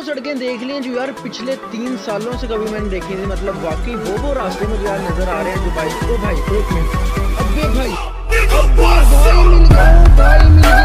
वो सड़कें देख ली हैं जो यार पिछले तीन सालों से कभी मैंने देखी थी मतलब वाकई वो वो रास्ते मुझे यार नज़र आ रहे हैं जो भाई ओ भाई एक मिनट। अबे भाई। भाई मिल गया। भाई मिल गया।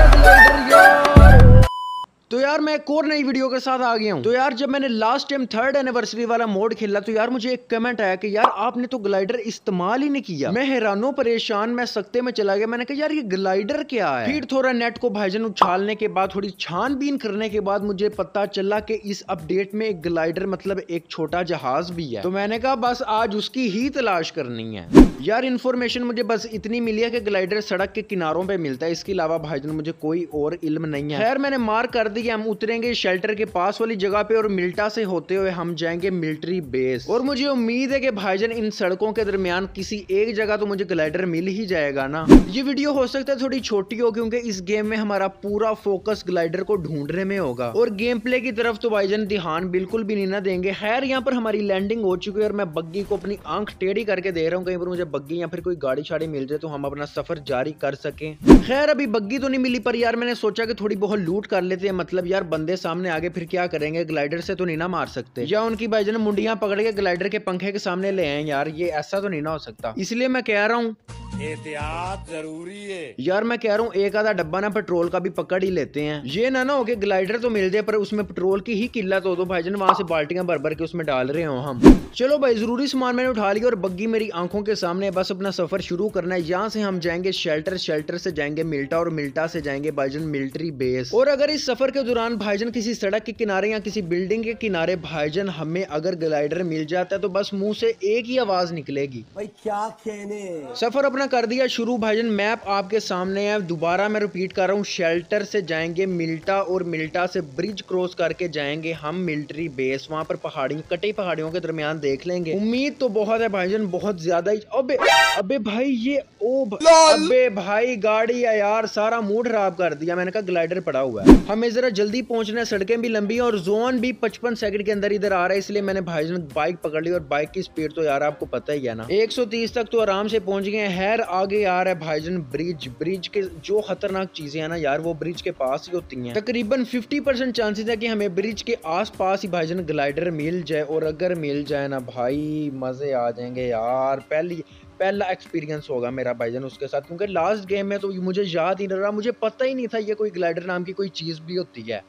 तो यार मैं एक और नई वीडियो के साथ आ गया हूँ। तो यार जब मैंने लास्ट टाइम थर्ड एनिवर्सरी वाला मोड खेला तो यार मुझे एक कमेंट आया कि यार आपने तो ग्लाइडर इस्तेमाल ही नहीं किया। मैं हैरानों, परेशान, मैं सख्ते में चला गया। मैंने कहा, यार ये ग्लाइडर क्या है? फिर थोड़ा नेट को भाईजन उछालने के बाद, थोड़ी छानबीन करने के बाद मुझे पता चला कि इस अपडेट में एक ग्लाइडर मतलब एक छोटा जहाज़ भी है। तो मैंने कहा, बस आज उसकी ही तलाश करनी है। यार इन्फॉर्मेशन मुझे बस इतनी मिली है कि ग्लाइडर सड़क के किनारों पे मिलता है। इसके अलावा भाईजन, मुझे कोई और इल्म नहीं है। खैर, मैंने मार कर दी हम उतरेंगे शेल्टर के पास वाली जगह पे और मिल्टा से होते हुए हम जाएँगे मिलिट्री बेस और मुझे उम्मीद है कि भाईजन, इन सड़कों के दरमियान किसी एक जगह तो मुझे ग्लाइडर मिल ही जाएगा ना। ये वीडियो हो सकता है थोड़ी छोटी हो, क्योंकि इस गेम में हमारा पूरा फोकस ग्लाइडर को ढूँढने में होगा। और गेम प्ले की तरफ़ तो भाईजन, ध्यान बिल्कुल भी नहीं ना देंगे। खैर, यहाँ पर हमारी लैंडिंग हो चुकी है और मैं बग्गी को अपनी आँख टेढ़ी करके दे रहा हूँ, कहीं पर मुझे बग्गी या फिर कोई गाड़ी शाड़ी मिल जाए तो हम अपना सफ़र जारी कर सके। खैर, अभी बग्गी तो नहीं मिली, पर यार मैंने सोचा कि थोड़ी बहुत लूट कर लेते हैं। मतलब यार, बंदे सामने आगे फिर क्या करेंगे? ग्लाइडर से तो नहीं ना मार सकते। या उनकी भाईजन मुंडिया पकड़ के ग्लाइडर के पंखे के सामने ले आए। यार, ये ऐसा तो नहीं ना हो सकता। इसलिए मैं कह रहा हूँ एहतियात ज़रूरी है। यार मैं कह रहा हूँ एक आधा डब्बा ना पेट्रोल का भी पकड़ ही लेते हैं। ये ना ना हो कि ग्लाइडर तो मिल जाए पर उसमें पेट्रोल की ही किल्लत हो तो भाईजन वहाँ से बाल्टियाँ भर भर के उसमें डाल रहे हो हम। चलो भाई ज़रूरी सामान मैंने उठा लिया और बग्गी मेरी आँखों के सामने बस अपना सफ़र शुरू करना है। यहाँ से हम जाएँगे शेल्टर शेल्टर से जाएँगे मिल्टा और मिल्टा से जाएँगे भाईजन मिलिट्री बेस। और अगर इस सफ़र के दौरान भाईजन किसी सड़क के किनारे या किसी बिल्डिंग के किनारे भाईजन हमें अगर ग्लाइडर मिल जाता है तो बस मुँह से एक ही आवाज़ निकलेगी। भाई क्या कहने सफ़र अपना कर दिया शुरू। भाईजन मैप आपके सामने है। दोबारा मैं रिपीट कर रहा हूँ शेल्टर से जाएँगे मिल्टा और मिल्टा से ब्रिज क्रॉस करके जाएँगे हम मिलिट्री बेस वहाँ पर पहाड़ी कटी पहाड़ियों के दरमियान देख लेंगे। उम्मीद तो बहुत है भाईजन बहुत ज़्यादा ही। अबे अबे भाई ये ओ भ... अबे भाई गाड़ी है यार सारा मूड खराब कर दिया। मैंने कहा ग्लाइडर पड़ा हुआ है। हमें जरा जल्दी पहुँचना है सड़कें भी लंबी और जोन भी पचपन सेकंड के अंदर इधर आ रहा है इसलिए मैंने भाईजन बाइक पकड़ ली और बाइक की स्पीड तो यार आपको पता ही है ना। 130 तक तो आराम से पहुँच गए हैर आगे आ रहा है भाईजन, ब्रिज ब्रिज के जो खतरनाक चीज़ें हैं ना यार, वो ब्रिज के पास ही होती हैं। तकरीबन 50 परसेंट चांसेस है कि हमें ब्रिज के आस पास ही भाईजन ग्लाइडर मिल जाए, और अगर मिल जाए ना भाई, मज़े आ जाएँगे यार। पहली, पहला एक्सपीरियंस होगा मेरा भाईजन उसके साथ, क्योंकि लास्ट गेम में तो मुझे याद ही नहीं रहा, मुझे पता ही नहीं था ये कोई ग्लाइडर नाम की कोई चीज़ भी होती है।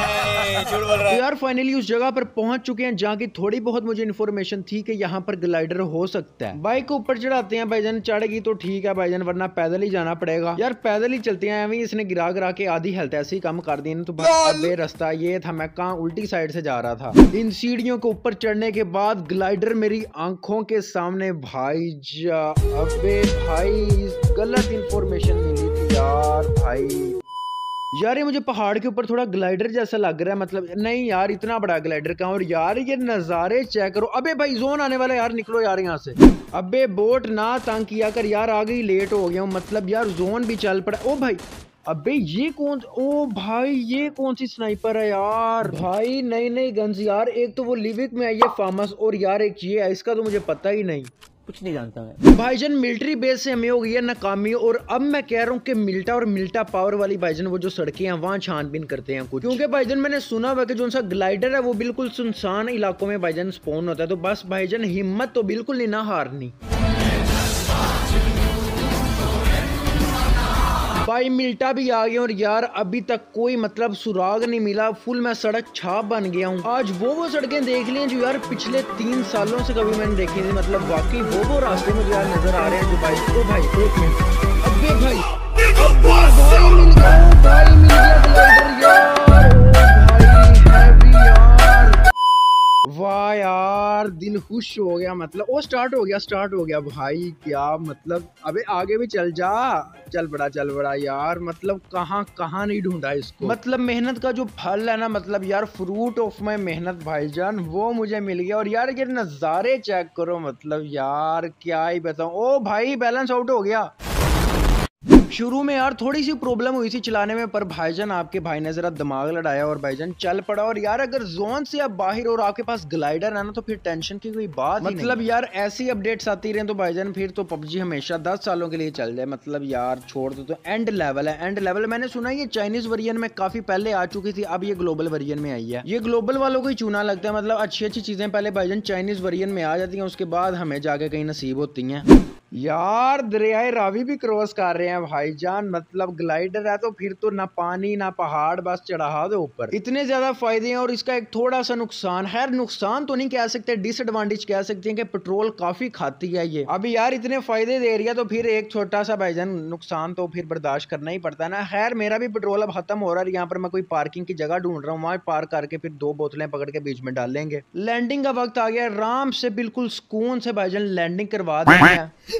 यार फाइनली उस जगह पर पहुँच चुके हैं जहाँ की थोड़ी बहुत मुझे इन्फॉर्मेशन थी कि यहाँ पर ग्लाइडर हो सकता है। बाइक को ऊपर चढ़ाते हैं भाईजन चढ़ेगी तो ठीक है भाईजन वरना पैदल ही जाना पड़ेगा। यार पैदल ही चलते हैं अभी इसने गिरा गिरा के आधी हेल्थ ऐसे ही कम कर दी तो अबे रास्ता ये था मैं कहा उल्टी साइड से जा रहा था। इन सीढ़ियों के ऊपर चढ़ने के बाद ग्लाइडर मेरी आँखों के सामने भाई जा अबे भाई गलत इंफॉर्मेशन मिली थी यार भाई। यार, ये मुझे पहाड़ के ऊपर थोड़ा ग्लाइडर जैसा लग रहा है मतलब नहीं यार, इतना बड़ा ग्लाइडर का और यार, ये नज़ारे चेक करो। अबे भाई जोन आने वाला यार, निकलो यार यहाँ से। अबे बोट ना तंग किया कर यार, आ गई लेट हो गया हूँ। मतलब यार जोन भी चल पड़ा। ओ भाई, अबे, ये कौन, ओ भाई, ये कौन सी स्नाइपर है यार? भाई नई नई गन्स यार, एक तो वो लिविक में आई है फार्मस और यार, एक ये है, इसका तो मुझे पता ही नहीं। कुछ नहीं जानता मैं। भाईजन मिलिट्री बेस से हमें हो गई है नाकामी, और अब मैं कह रहा हूँ कि मिल्टा और मिल्टा पावर वाली भाईजन, वो जो सड़कें हैं, वहाँ छानबीन करते हैं कुछ। क्योंकि भाईजन, मैंने सुना हुआ कि जो सा ग्लाइडर है, वो बिल्कुल सुनसान इलाकों में भाईजन स्पोन होता है। तो बस भाईजन, हिम्मत तो बिल्कुल नहीं ना हारनी। भाई मिल्टा भी आ गया और यार अभी तक कोई मतलब सुराग नहीं मिला। फुल मैं सड़क छाप बन गया हूँ। आज वो वो सड़कें देख ली जो यार पिछले तीन सालों से कभी मैंने देखी थी मतलब वाकई वो वो रास्ते मुझे यार नज़र आ रहे हैं जो भाई तो भाई एक मिनट। अबे भाई। अबे भाई मिल गया भाई मिल गया यार दिल खुश हो गया मतलब वो स्टार्ट हो गया स्टार्ट हो गया। भाई, क्या मतलब? अबे, आगे भी चल जा। चल बड़ा चल बड़ा यार मतलब कहाँ कहाँ नहीं ढूंढा इसको? मतलब मेहनत का जो फल है ना मतलब यार फ्रूट ऑफ़ माई मेहनत, भाईजान, वो मुझे मिल गया। और यार ये नज़ारे चेक करो मतलब यार, क्या ही बताऊँ? ओ, भाई बैलेंस आउट हो गया। शुरू में यार थोड़ी सी प्रॉब्लम हुई थी चलाने में पर भाईजान आपके भाई ने जरा दिमाग लड़ाया और भाईजान चल पड़ा। और यार अगर जोन से आप बाहर और आपके पास ग्लाइडर है ना तो फिर टेंशन की कोई बात मतलब यार ऐसी अपडेट्स आती रहे तो भाईजान फिर तो पबजी हमेशा दस सालों के लिए चल जाए मतलब यार छोड़ दो तो। एंड लेवल है एंड लेवल मैंने सुना ये चाइनीज़ वर्जन में काफ़ी पहले आ चुकी थी अब ये ग्लोबल वर्जन में आई है। ये ग्लोबल वालों को ही चूना लगता है। मतलब अच्छी अच्छी चीज़ें पहले भाईजान चाइनीज़ वर्जन में आ जाती हैं उसके बाद हमें जाके कहीं नसीब होती हैं। यार, दरियाए रावी भी क्रॉस कर रहे हैं भाईजान मतलब ग्लाइडर है तो फिर तो ना पानी, ना पहाड़, बस चढ़ा दो ऊपर। इतने ज़्यादा फ़ायदे हैं और इसका एक थोड़ा सा नुकसान। है नुकसान तो नहीं कह सकते डिसएडवांटेज कह सकते हैं कि पेट्रोल काफ़ी खाती है ये। अभी यार, इतने फ़ायदे दे रही है तो फिर एक छोटा सा भाईजान, नुकसान तो फिर बर्दाश्त करना ही पड़ता है ना। खैर, मेरा भी पेट्रोल अब खत्म हो रहा है यहाँ पर मैं कोई पार्किंग की जगह ढूंढ रहा हूँ, वहाँ पार्क करके फिर दो बोतलें पकड़ के बीच में डालेंगे लैंडिंग का वक्त आ गया आराम से, बिल्कुल सुकून से भाईजान लैंडिंग करवा देंगे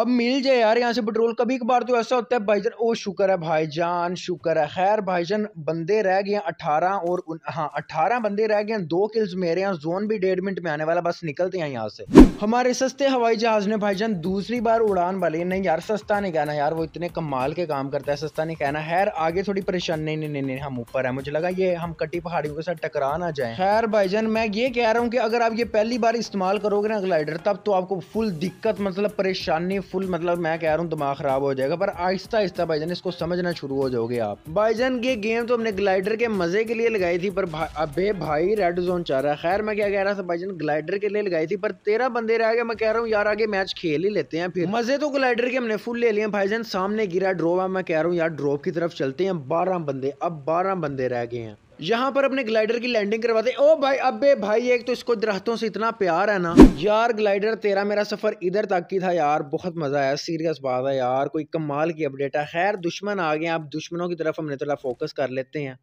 अब मिल जाए यार यहाँ से पेट्रोल। कभी कभार तो ऐसा होता है भाईजान ओ शुक्र है भाईजान शुक्र है। खैर भाईजान बंदे रह गए अठारह और उन, हाँ अठारह बंदे रह गए दो किल्स मेरे यहाँ जोन भी डेढ़ मिनट में आने वाला बस निकलते हैं यहाँ से। हमारे सस्ते हवाई जहाज़ ने भाईजान दूसरी बार उड़ान वाली नहीं यार सस्ता नहीं कहना यार वो इतने कमाल के काम करता है सस्ता नहीं कहना। खैर आगे थोड़ी परेशानी नहीं नहीं नहीं हम ऊपर है मुझे लगा ये हम कटी पहाड़ियों के साथ टकरा ना जाए। खैर भाईजान मैं ये कह रहा हूँ कि अगर आप ये पहली बार इस्तेमाल करोगे ना ग्लाइडर तब तो आपको फुल दिक्कत मतलब परेशानी फुल मतलब मैं कह रहा हूँ, दिमाग खराब हो जाएगा, पर आहिस्ता आहिस्ता भाईजान, इसको समझना शुरू हो जाओगे आप। भाईजान, ये गेम तो हमने ग्लाइडर के मज़े के लिए लगाई थी, पर अबे भाई रेड जोन चाह रहा है। खैर, मैं क्या कह रहा था भाईजान ग्लाइडर के लिए लगाई थी, पर तेरह बंदे रह गए, मैं कह रहा हूँ, यार, आगे मैच खेल ही लेते हैं फिर। मज़े तो ग्लाइडर के हमने फुल ले लिए भाईजान, सामने गिरा ड्रॉप मैं कह रहा हूँ, यार ड्रॉप की तरफ़ चलते हैं, बारह बंदे, अब बारह बंदे रह गए हैं। यहाँ पर अपने ग्लाइडर की लैंडिंग करवाते ओ भाई, अबे भाई, एक तो इसको दरख्तों से इतना प्यार है ना। यार, ग्लाइडर तेरा मेरा सफ़र इधर तक की था यार। बहुत मज़ा आया सीरियस बात है यार। कोई कमाल की अपडेट है। खैर, दुश्मन आ गए अब दुश्मनों की तरफ़ हमने थोड़ा फोकस कर लेते हैं।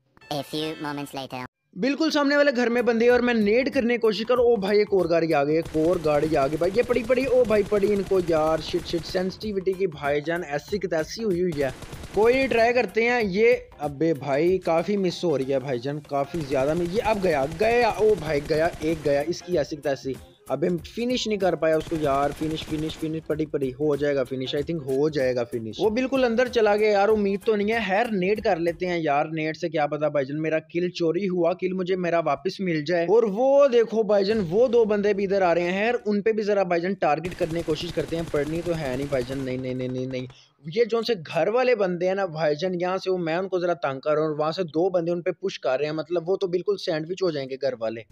बिल्कुल सामने वाले घर में बंदे और मैं नेट करने की कोशिश करूँ। ओ भाई, एक और गाड़ी आ गई, एक और गाड़ी आ गई। भाई, ये पड़ी पड़ी, ओ भाई, पड़ी इनको यार। शिट शिट सेंसिटिविटी की भाई भाईजान ऐसी की हुई हुई है। कोई नहीं ट्राई करते हैं। ये, अबे भाई, काफ़ी मिस हो रही है भाई भाईजान, काफ़ी ज़्यादा मिस ये अब गया गया, ओ भाई, गया, एक गया, इसकी ऐसी तैसी। अबे फिनिश नहीं कर पाया उसको, यार फिनिश फिनिश फिनिश पड़ी पड़ी हो जाएगा फिनिश आई थिंक हो जाएगा फिनिश वो बिल्कुल अंदर चला गया, यार, उम्मीद तो नहीं है। हैर नेट कर लेते हैं, यार नेट से क्या पता, भाईजन, मेरा किल चोरी हुआ किल मुझे, मेरा वापस मिल जाए। और वो देखो, भाईजन, वो दो बंदे भी इधर आ रहे हैं। उन पे भी जरा, भाईजन टारगेट करने की कोशिश करते हैं। पढ़नी तो है नहीं, भाईजन, नहीं नहीं नहीं नहीं नहीं। ये जो से घर वाले बंदे हैं ना, भाईजन, यहाँ से वो मैं उनको जरा तंग कर रहा हूँ वहाँ से दो बंदे उन पुश कर रहे हैं। मतलब वो तो बिल्कुल सैंडविच हो जाएँगे घर वाले।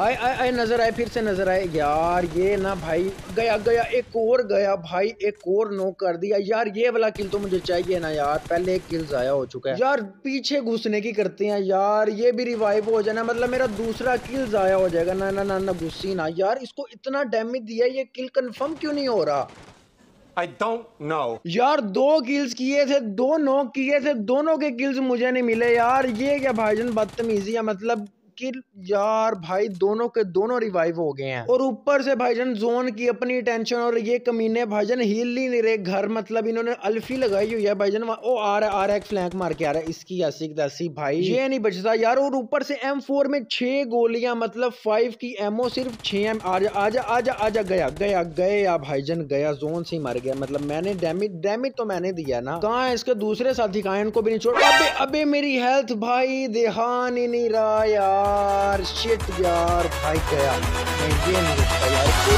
आए आए आए नज़र आए फिर से नज़र आए। यार ये ना भाई गया गया एक और गया भाई एक और नो कर दिया। यार ये वाला किल तो मुझे चाहिए ना यार पहले एक किल जाया हो चुका है। यार पीछे घुसने की करते हैं यार ये भी रिवाइव हो जाना मतलब मेरा दूसरा किल जाया हो जाएगा। ना ना ना ना घुसी ना। यार इसको इतना डैमेज दिया ये किल कन्फर्म क्यों नहीं हो रहा? I don't know. यार दो किल्स किए थे दो नॉक किए थे दोनों के किल्स मुझे नहीं मिले। यार ये क्या भाईजन बदतमीजी है मतलब किल यार भाई दोनों के दोनों रिवाइव हो गए हैं। और ऊपर से भाईजन जोन की अपनी टेंशन और ये कमीने भाईजन हिल ही नहीं रहे। घर मतलब इन्होंने अल्फी लगाई हुई है भाईजन। ओ आ रहा आ रहा है फ्लैंक मार के आ रहा है। इसकी ऐसी दसी भाई। ये नहीं बचता यार। और ऊपर से एम फोर में छह गोलियाँ मतलब फाइव की एमओ सिर्फ़ छह एम आजा आजा आजा आजा गया गया गया भाईजन। गया जोन से मर गया। मतलब मैंने डैमेज डैमेज तो मैंने दिया ना। कहा इसके दूसरे साथी? कहा इनको भी नहीं छोड़ अबे अबे मेरी हेल्थ भाई, देहान ही नहीं रहा यार। यार शिट यार भाई गया मैं ये नहीं यार।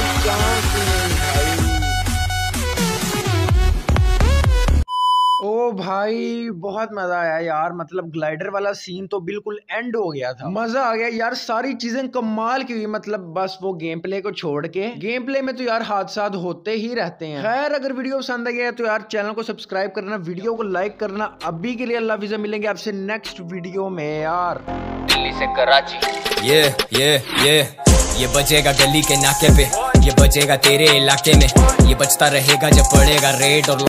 बहुत मज़ा आया यार। मतलब ग्लाइडर वाला सीन तो बिल्कुल एंड हो गया था। मज़ा आ गया यार सारी चीज़ें कमाल की हुई मतलब बस वो गेम प्ले को छोड़ के। गेम प्ले में तो यार हादसा होते ही रहते हैं। खैर अगर वीडियो पसंद आ गया तो यार चैनल को सब्सक्राइब करना वीडियो को लाइक करना। अभी के लिए अल्लाह विजा मिलेंगे आपसे नेक्स्ट वीडियो में यार। दिल्ली से कराची। ये ये ये ये बजेगा गली के नाके पे। ये बजेगा तेरे इलाके में। ये बचता रहेगा जब पड़ेगा रेड और